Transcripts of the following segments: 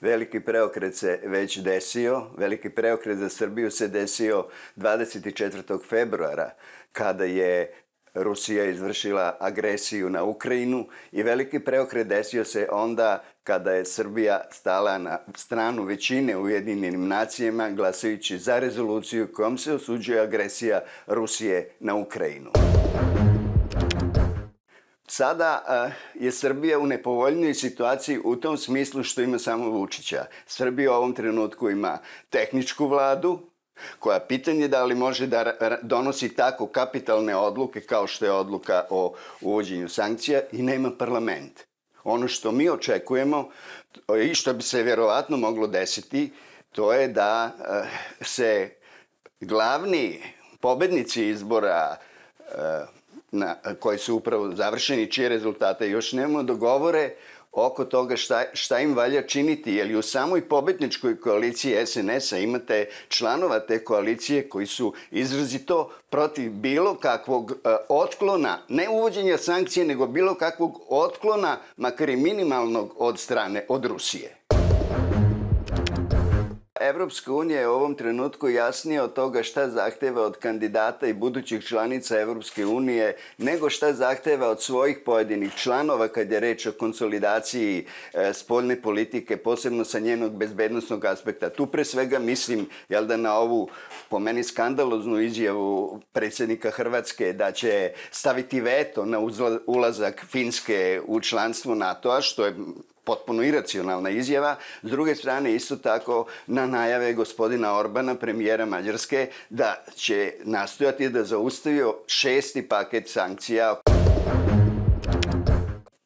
veliki preokret se već desio. Veliki preokret za Srbiju se desio 24. februara, kada je Rusija izvršila agresiju na Ukrajinu i veliki preokret desio se onda kada je Srbija stala na stranu većine u Ujedinjenim nacijama glasajući za rezoluciju kojom se osuđuje agresija Rusije na Ukrajinu. Sada je Srbija u nepovoljnoj situaciji u tom smislu što ima samo Vučića. Srbija u ovom trenutku ima tehničku vladu, koja pitanje da li može da donosi tako kapitalne odluke kao što je odluka o uvođenju sankcija i nema parlament. Ono što mi očekujemo i što bi se verovatno moglo desiti, to je da se glavni pobednici izbora na, koji su upravo završeni, čije rezultate još nemamo, dogovore oko toga šta, šta im valja činiti, jer u samoj pobedničkoj koaliciji SNS-a imate članova te koalicije koji su izrazito protiv bilo kakvog uh, otklona, ne uvođenja sankcije, nego bilo kakvog otklona, makar i minimalnog od strane od Rusije. Evropska unija je u ovom trenutku jasnija od toga šta zahteva od kandidata i budućih članica Evropske unije nego šta zahteva od svojih pojedinih članova kad je reč o konsolidaciji e, spoljne politike, posebno sa njenog bezbednostnog aspekta. Tu pre svega mislim jel da na ovu po meni skandaloznu izjavu predsjednika Hrvatske da će staviti veto na ulazak Finske u članstvo NATO-a, što je potpuno iracionalna izjava. S druge strane, isto tako na najave gospodina Orbana, premijera Mađarske, da će nastojati da zaustavio šesti paket sankcija.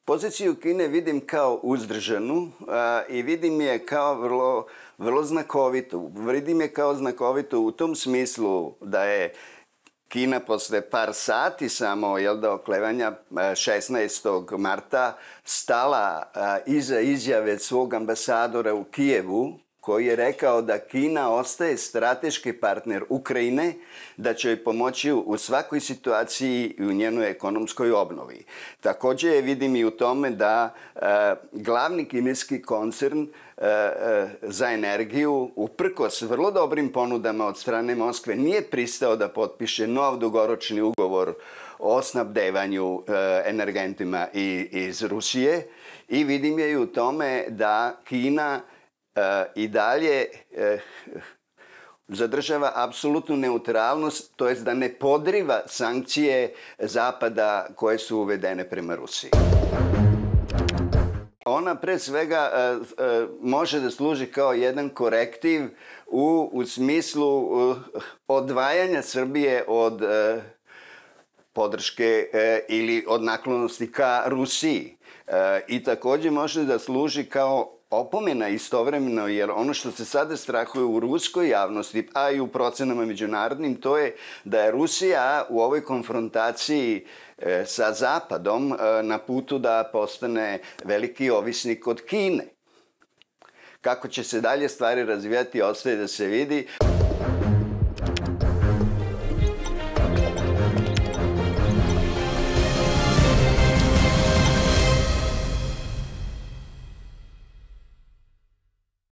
Poziciju Kine vidim kao uzdržanu a, i vidim je kao vrlo, vrlo znakovitu. Vidim je kao znakovitu u tom smislu da je Kina posle par sati samo, jel da, oklevanja 16. marta stala iza izjave svog ambasadora u Kijevu, koji je rekao da Kina ostaje strateški partner Ukrajine, da će joj pomoći u svakoj situaciji i u njenoj ekonomskoj obnovi. Takođe je vidim i u tome da e, glavni kineski koncern e, e, za energiju, uprkos vrlo dobrim ponudama od strane Moskve, nije pristao da potpiše nov dugoročni ugovor o snabdevanju e, energentima i, iz Rusije i vidim je i u tome da Kina i dalje e, zadržava apsolutnu neutralnost, to jest da ne podriva sankcije Zapada koje su uvedene prema Rusiji. Ona pre svega e, e, može da služi kao jedan korektiv u, u smislu odvajanja Srbije od podrške ili od naklonosti ka Rusiji. I takođe može da služi kao opomena istovremeno, jer ono što se sada strahuje u ruskoj javnosti, a i u procenama međunarodnim, to je da je Rusija u ovoj konfrontaciji e, sa Zapadom e, na putu da postane veliki ovisnik od Kine. Kako će se dalje stvari razvijati, ostaje da se vidi.